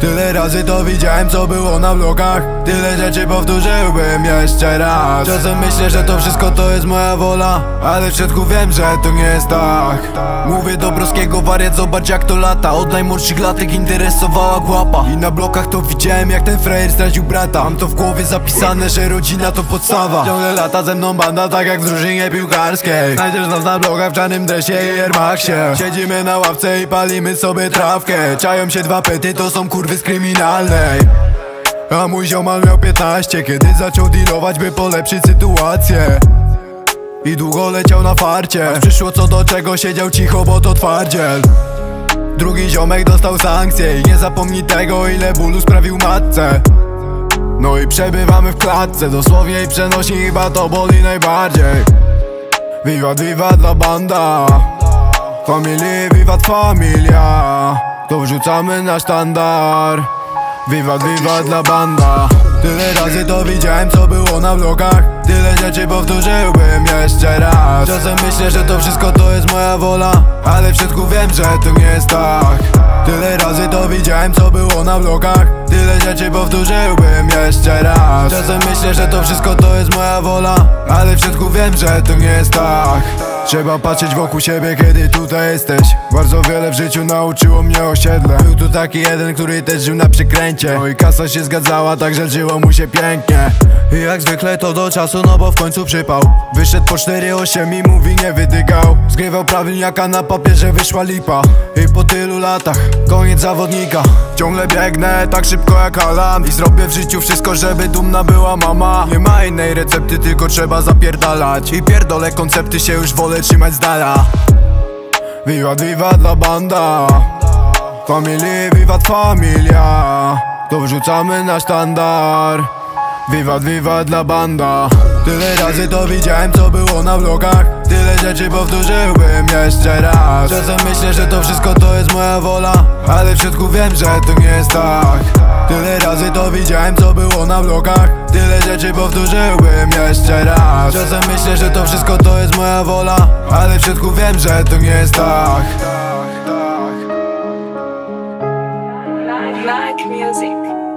Tyle razy to widziałem co było na vlogach. Tyle rzeczy powtórzyłbym jeszcze raz. Czasem myślę, że to wszystko to jest moja wola Ale w środku wiem, że to nie jest tak. Mówię do Broskiego wariat, zobacz jak to lata. Od najmłodszych latek interesowała głapa I na blokach to widziałem jak ten frajer stracił brata. Mam to w głowie zapisane, że rodzina to podstawa. Ciągle lata ze mną banda, tak jak w drużynie piłkarskiej. Znajdziesz nas na blogach w czarnym dresie i Air Maxie Siedzimy na ławce i palimy sobie trawkę. Czają się dwa pety, to są kurwy kryminalnej a mój ziomal miał 15, kiedy zaczął dealować, by polepszyć sytuację. I długo leciał na farcie. Aż przyszło co do czego, siedział cicho, bo to twardziel. Drugi ziomek dostał sankcje I nie zapomnij tego, ile bólu sprawił matce. No i przebywamy w klatce Dosłownie i przenosi chyba to boli najbardziej. Wiwat, wiwat dla banda. Familii, wiwat familia To wrzucamy na sztandar. Wiwat, wiwat dla banda. Tyle razy to widziałem co było na vlogach. Tyle rzeczy powtórzyłbym jeszcze raz. Czasem myślę, że to wszystko to jest moja wola Ale w środku wiem, że to nie jest tak Tyle razy to widziałem co było na vlogach. Tyle rzeczy powtórzyłbym jeszcze raz. Czasem myślę, że to wszystko to jest moja wola Ale w środku wiem, że to nie jest tak. Trzeba patrzeć wokół siebie, kiedy tutaj jesteś. Bardzo wiele w życiu nauczyło mnie osiedle. Był tu taki jeden, który też żył na przykręcie No i kasa się zgadzała, także żyło mu się pięknie. I jak zwykle to do czasu, no bo w końcu przypał. Wyszedł po 4-8 i mówi nie wydygał. Zgrywał prawilniaka na papierze, wyszła lipa. I po tylu latach, koniec zawodnika. Ciągle biegnę tak szybko jak Alan I zrobię w życiu wszystko, żeby dumna była mama. Nie ma innej recepty, tylko trzeba zapierdalać. I pierdolę koncepty się już wolę trzymać z dala. Wiwat, wiwat dla banda. Familii, wiwat familia. To wrzucamy na sztandar. Wiwat, wiwat dla banda Tyle razy to widziałem co było na vlogach. Tyle rzeczy powtórzyłbym jeszcze raz. Czasem myślę, że to wszystko to jest moja wola Ale w środku wiem, że to nie jest tak. Tyle razy to widziałem co było na vlogach. Tyle rzeczy powtórzyłbym jeszcze raz. Czasem myślę, że to wszystko to jest moja wola Ale w środku wiem, że to nie jest tak. Like music.